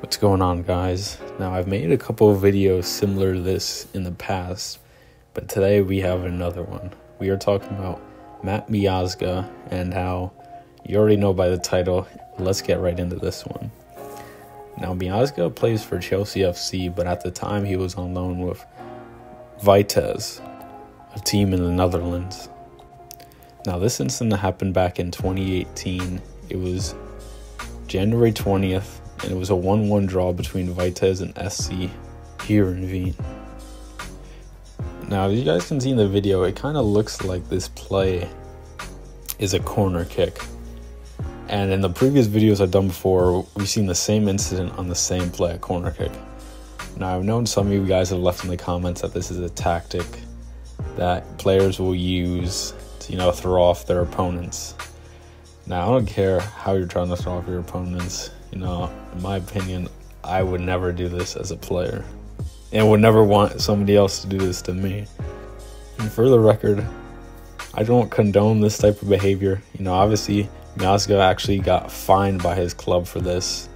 What's going on, guys? Now, I've made a couple of videos similar to this in the past, but today we have another one. We are talking about Matt Miazga and how you already know by the title. Let's get right into this one. Now, Miazga plays for Chelsea FC, but at the time he was on loan with Vitesse, a team in the Netherlands. Now, this incident happened back in 2018. It was January 20th, and it was a 1 1 draw between Vitesse and SC here in Heerenveen. Now, as you guys can see in the video, it kind of looks like this play is a corner kick. And in the previous videos I've done before, we've seen the same incident on the same play, a corner kick. Now, I've known some of you guys have left in the comments that this is a tactic that players will use to, you know, throw off their opponents. Now, I don't care how you're trying to throw off your opponents. You know, in my opinion, I would never do this as a player and would never want somebody else to do this to me. And for the record, I don't condone this type of behavior. You know, obviously, Miazga actually got fined by his club for this.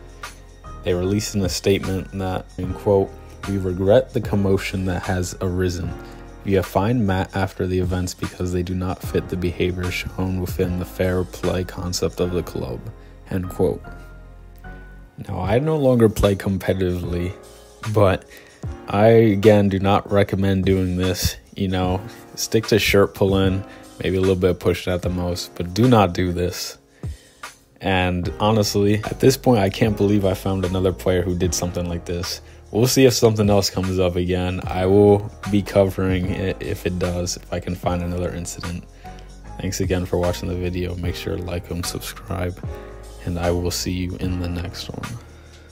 They released in a statement that, in quote, we regret the commotion that has arisen. Have fined Matt after the events because they do not fit the behavior shown within the fair play concept of the club. End quote. Now, I no longer play competitively, but I again do not recommend doing this. You know, stick to shirt pulling, maybe a little bit of push at the most, but do not do this. And honestly, at this point, I can't believe I found another player who did something like this. We'll see if something else comes up again. I will be covering it if it does, if I can find another incident. Thanks again for watching the video. Make sure to like and subscribe, and I will see you in the next one.